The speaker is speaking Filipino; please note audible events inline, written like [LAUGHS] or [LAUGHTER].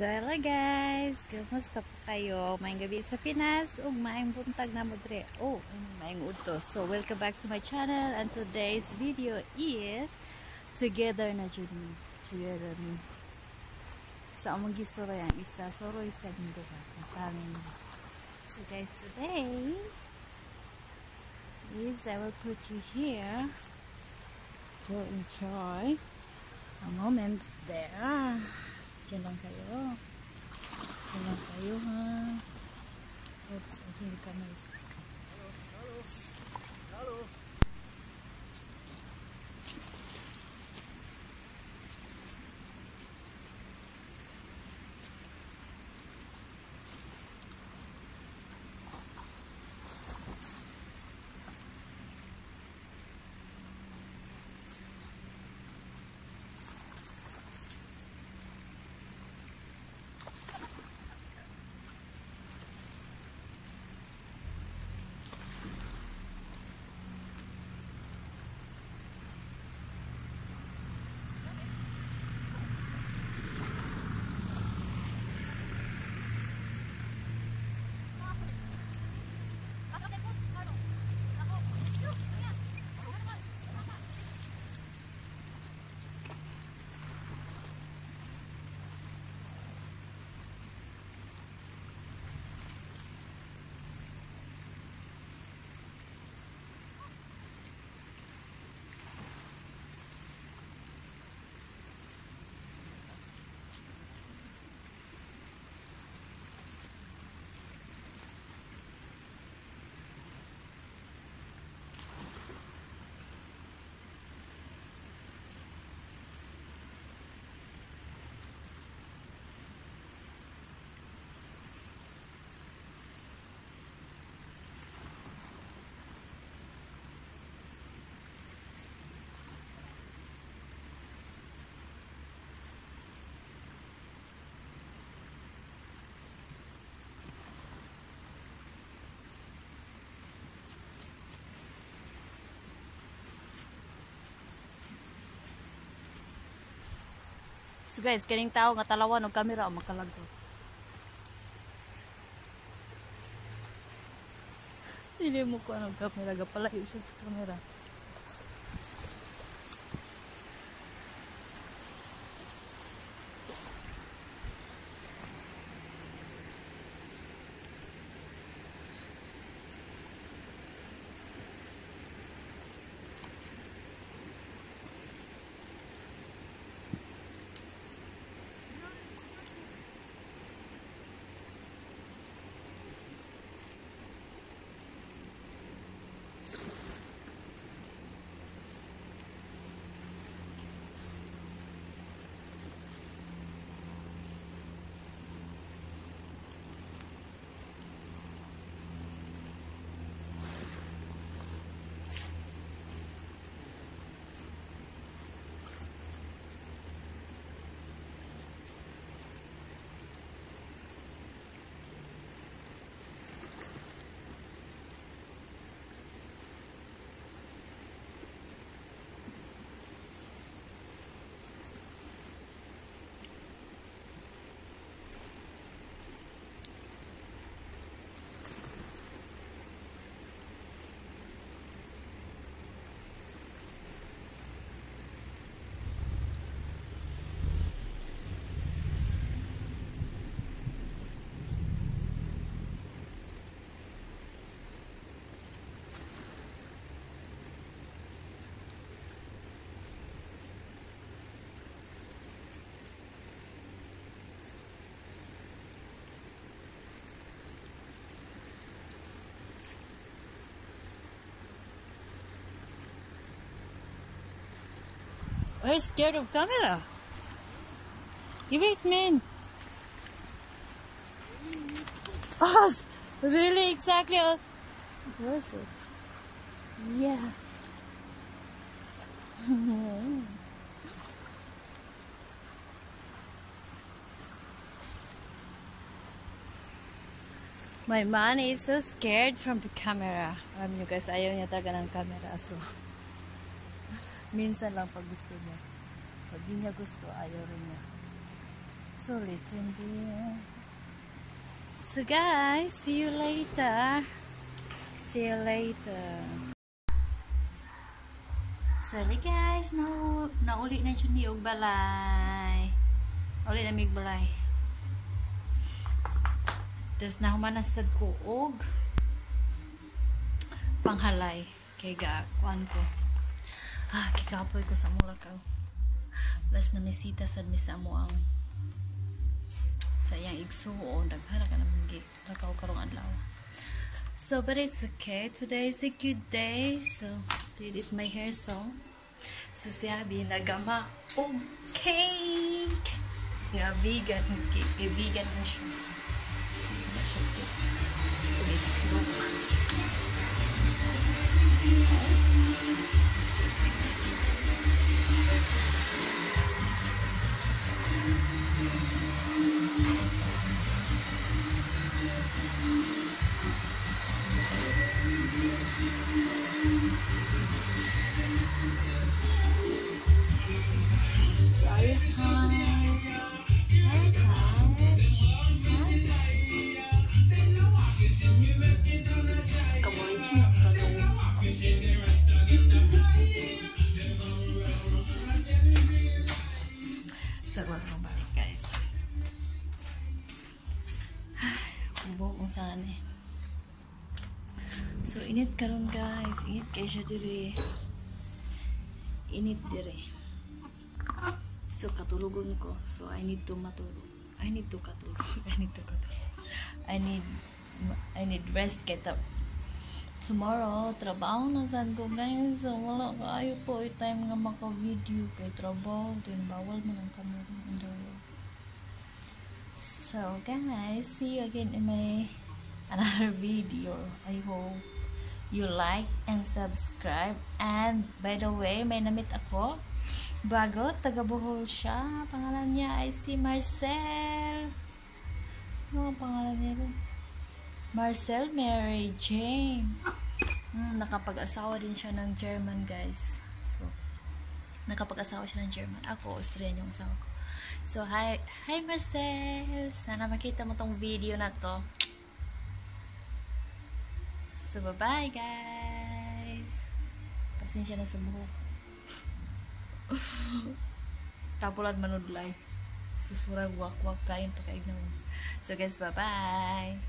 So, hello guys! Kumusta po kayo? Maayong gabi sa Pinas ug maayong buntag na modre. Oh, maayong udto. So, welcome back to my channel and today's video is Together na Judy. Together ni. Sa among gisura yan, isa. Soro isa gindo ba? Ang So guys, today is I will put you here to enjoy a moment there. Diyan lang kayo. Diyan lang kayo ha. Oops, I think the. Hello, hello. Hello. So guys, kaning tao nga talawan og kamera o makalagto. Hindi mo ko ano kamera, gapalayo siya sa kamera. Are you scared of camera? You wait, man. Oh, really? Exactly. Where is it? Yeah. My man is so scared from the camera. Um, Alam nyo guys, ayaw niya talaga ng camera. So, Minsan lang pag gusto niya. Pag di niya gusto, ayaw rin niya. Sulit hindi. So guys, see you later. See you later. Sorry guys, na nauli na siya ni balay. Nauli na mig balay. Tapos nahuman na sad ko og panghalay kay ga kuan ko. Ah, kikapoy ko sa mura ka. Plus na misita sad mi sa amo ang sa iyang igsuon daghara ka naman gi lakaw karong adlaw. So, but it's okay. Today is a good day. So, did it my hair so. So, sabi nagama og cake. Nga vegan cake. Eh, vegan na siya. So, na siya look. Are you Fire time. So, init karon guys. Init kayo siya dire. Init dire. So, katulugon ko. So, I need to matulog. I need to katulog. [LAUGHS] I need to katulog. I need I need rest get up. Tomorrow, trabaho na sad ko guys. So, wala kaayo po yung time nga maka-video kay trabaho. Din bawal mo ng camera. So, guys, see you again in my [LAUGHS] another video. I hope you like and subscribe. And, by the way, may namit ako. Bago, taga Bohol siya. Pangalan niya ay si Marcel. Ano ang pangalan niya rin? Marcel Mary Jane. Hmm, nakapag-asawa din siya ng German, guys. So, nakapag-asawa siya ng German. Ako, Australian yung asawa ko. So, hi, hi Marcel! Sana makita mo tong video na to. So, bye-bye, guys! Pasensya na sa buhok. [LAUGHS] Tapulan manudlay. Susurag wak-wak kain pagkaignaw. So, guys, bye-bye!